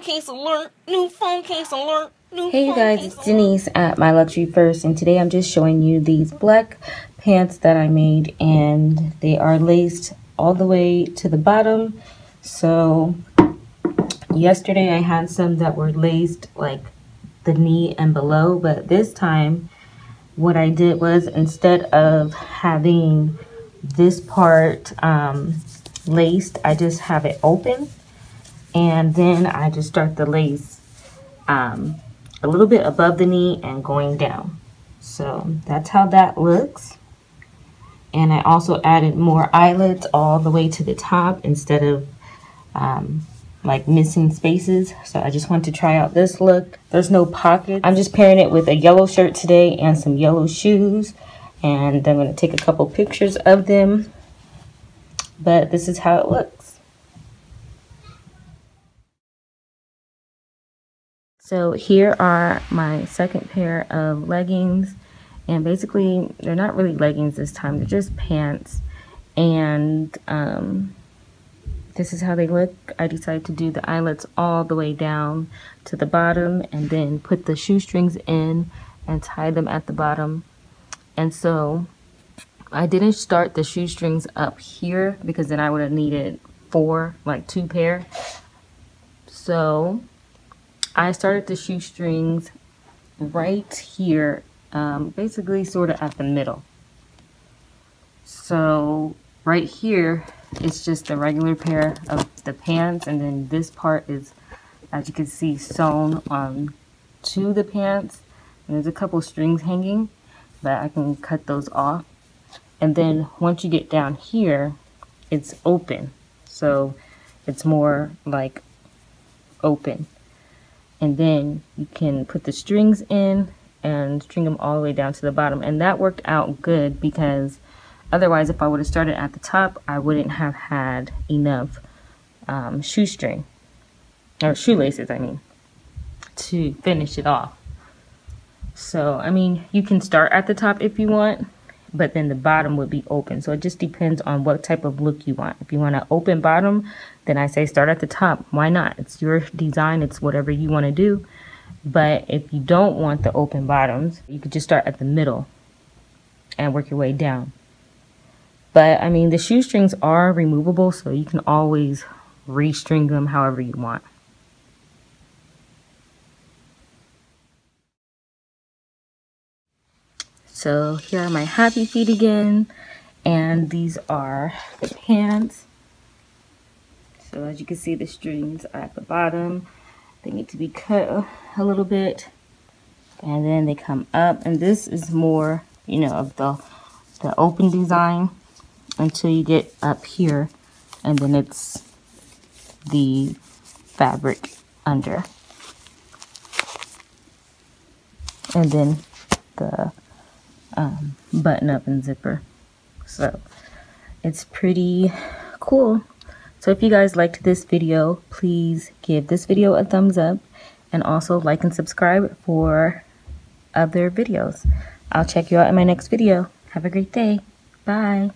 phone case alert. New phone case alert. Hey you guys, it's. Denise at My Luxury First, and today I'm just showing you these black pants that I made, and they are laced all the way to the bottom. So yesterday I had some that were laced like the knee and below, but this time what I did was instead of having this part um, laced, I just have it open, and then I just start the lace um, a little bit above the knee and going down. So that's how that looks. And I also added more eyelets all the way to the top instead of um, like missing spaces. So I just want to try out this look. There's no pocket. I'm just pairing it with a yellow shirt today and some yellow shoes. And I'm going to take a couple pictures of them. But this is how it looks. So here are my second pair of leggings. And basically, they're not really leggings this time. They're just pants. And um, this is how they look. I decided to do the eyelets all the way down to the bottom. And then put the shoestrings in and tie them at the bottom. And so I didn't start the shoestrings up here because then I would have needed four, like two pair. So I started the shoestrings right here, um, basically sort of at the middle. So right here, it's just the regular pair of the pants and then this part is, as you can see, sewn on to the pants. And there's a couple strings hanging, but I can cut those off. And then once you get down here, it's open. So it's more like open and then you can put the strings in and string them all the way down to the bottom. And that worked out good because otherwise if I would have started at the top I wouldn't have had enough um, shoestring or shoelaces I mean to finish it off. So I mean you can start at the top if you want but then the bottom would be open. So it just depends on what type of look you want. If you want an open bottom, then I say start at the top. Why not? It's your design. It's whatever you want to do. But if you don't want the open bottoms, you could just start at the middle and work your way down. But I mean, the shoestrings are removable, so you can always restring them however you want. So here are my happy feet again. And these are the pants. So as you can see, the strings are at the bottom. They need to be cut a, little bit. And then they come up. And this is more, you know, of the, the open design until you get up here. And then it's the fabric under. And then the um, button up and zipper. So it's pretty cool. So if you guys liked this video, please give this video a thumbs up and also like and subscribe for other videos. I'll check you out in my next video. Have a great day. Bye.